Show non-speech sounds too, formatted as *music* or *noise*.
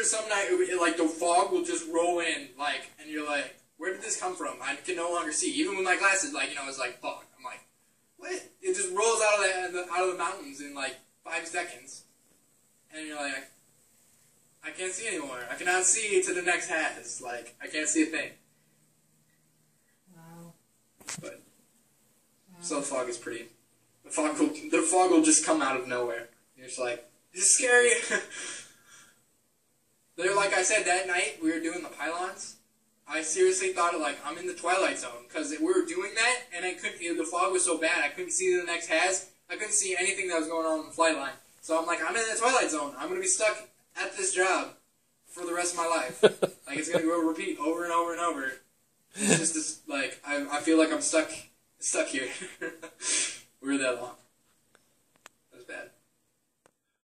there's some night it, like the fog will just roll in, like, and you're like, where did this come from? I can no longer see. Even with my glasses, like, you know, it's like fog. I'm like, what? It just rolls out of the out of the mountains in like five seconds, and you're like, I can't see anymore. I cannot see to the next HAS. Like, I can't see a thing. Wow. But so the fog is pretty. The fog will the fog will just come out of nowhere. You're just like, this is scary. *laughs* like I said that night, we were doing the pylons. I seriously thought of, like I'm in the twilight zone because we were doing that, and I couldn't. You know, the fog was so bad, I couldn't see the next HAS. I couldn't see anything that was going on in the flight line. So I'm like, I'm in the twilight zone. I'm gonna be stuck at this job for the rest of my life. *laughs* like it's gonna go repeat over and over and over. It's just this, like I, I feel like I'm stuck stuck here. *laughs* we were that long.